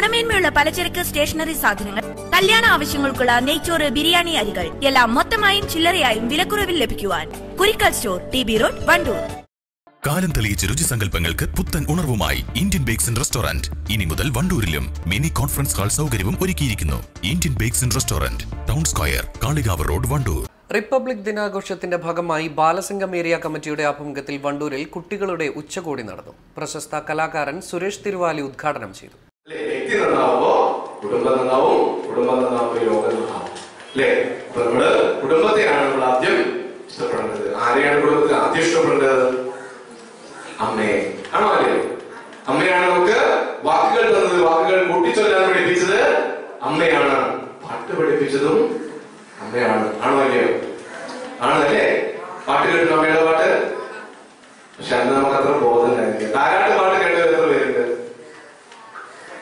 ഗുണമേന്മയുള്ള പലചരക്ക് സ്റ്റേഷനറി സാധനങ്ങൾ കല്യാണ ആവശ്യങ്ങൾക്കുള്ള നെയ്ച്ചോറ് ബിരിയാണി അരികൾ എല്ലാം മൊത്തമായും ചില്ലറയായും വിലക്കുറവിൽ ലഭിക്കുവാൻ Kurikkal store T B road Wandoor. കാലം തെളിയിച്ച രുചിസങ്കല്പങ്ങൾക്ക് പുത്തൻ ഉണർവുമായി ഇന്ത്യൻ ബേക്സ് ആൻഡ് റെസ്റ്റോറന്റ്. ഇനി മുതൽ വണ്ടൂരിലും മിനി കോൺഫറൻസ് ഹാൾ സൗകര്യവും ഒരുക്കിയിരിക്കുന്നു. Indian bakes and restaurant town square Kalikavu road Wandoor. Republic ദിനാഘോഷത്തിന്റെ ഭാഗമായി ബാലസംഘം ഏരിയ കമ്മിറ്റിയുടെ ആഭിമുഖ്യത്തിൽ വണ്ടൂരിൽ കുട്ടികളുടെ ഉച്ചകോടി നടന്നു. പ്രശസ്ത കലാകാരൻ സുരേഷ് തിരുവാലി ഉദ്ഘാടനം ചെയ്തു. വ്യക്തി നന്നാവുമ്പോ കുടുംബം നന്നാവും കുടുംബം നന്നാവുമ്പോ ലോകം നന്നാവും അപ്പൊ നമ്മൾ കുടുംബത്തെയാണ് നമ്മൾ ആദ്യം ഇഷ്ടപ്പെടേണ്ടത്. ആരെയാണ് കുടുംബത്തിൽ ആദ്യം ഇഷ്ടപ്പെടേണ്ടത്? അമ്മയെ. ആണോ അല്ലേ അമ്മയാണ് നമുക്ക് വാക്കുകൾ തന്നത്. വാക്കുകൾ കൂട്ടിച്ചൊല്ലാൻ പഠിപ്പിച്ചത് അമ്മയാണ്. പാട്ട് പഠിപ്പിച്ചതും അമ്മയാണ്. ആണോ അല്ലയോ ആണല്ലേ? പാട്ട് കേട്ടു അമ്മയുടെ പാട്ട്? പക്ഷെ അന്ന് നമുക്ക് അത്ര ബോധം ഉണ്ടായിരിക്കും ധാരാളം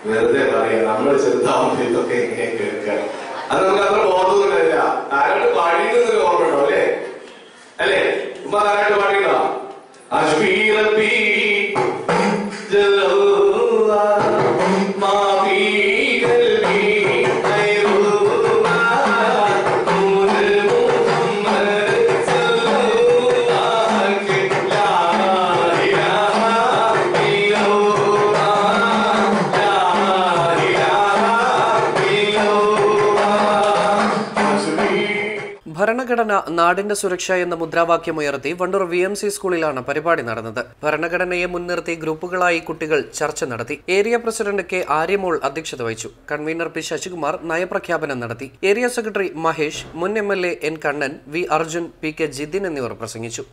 വെറുതെ പറയാ. നമ്മൾ ചെറുതാവുമ്പോ ഇതൊക്കെ എങ്ങനെ കേൾക്കുക. അത് നമുക്ക് അത്ര ബോധമൊന്നും ആരോട് ധാരാളം ഓർമ്മയുണ്ടോ ഓർമ്മ അല്ലേ? അല്ലേ? ഉമ്മ ആരായിട്ട് പാടിയിട്ടോ അശ്വീറപ്പി ഭരണഘടന നാടിന്റെ സുരക്ഷ എന്ന മുദ്രാവാക്യം ഉയർത്തി വണ്ടൂർ വി എം സി സ്കൂളിലാണ് പരിപാടി നടന്നത്. ഭരണഘടനയെ മുൻനിർത്തി ഗ്രൂപ്പുകളായി കുട്ടികൾ ചർച്ച നടത്തി. ഏരിയ പ്രസിഡന്റ് കെ ആര്യമോൾ അധ്യക്ഷത വഹിച്ചു. കൺവീനർ പി ശശികുമാർ നയപ്രഖ്യാപനം നടത്തി. ഏരിയ സെക്രട്ടറി മഹേഷ് മുൻ M L A N Kannan V Arjun P K Jithin എന്നിവർ പ്രസംഗിച്ചു.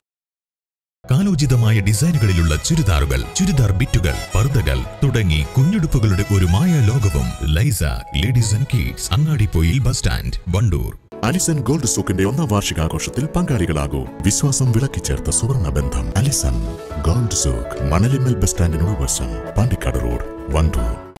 കാലോചിതമായ ഡിസൈനുകളിലുള്ള ചുരിദാറുകൾ ചുരിദാർ ബിറ്റുകൾ പർദ്ദകൾ തുടങ്ങി കുഞ്ഞുടുപ്പുകളുടെ ഒരു മായ ലോകവും Laisa ladies and kids Angadipoyil bus stand Wandoor. Alison gold സൂക്കിന്റെ ഒന്നാം വാർഷികാഘോഷത്തിൽ പങ്കാളികളാകൂ. വിശ്വാസം വിളക്കിച്ചേർത്ത സുവർണ ബന്ധം. Alison gold souk Manalimmal bus സ്റ്റാൻഡിനുള്ള വശം പാണ്ടിക്കാട് റോഡ് വണ്ടൂർ.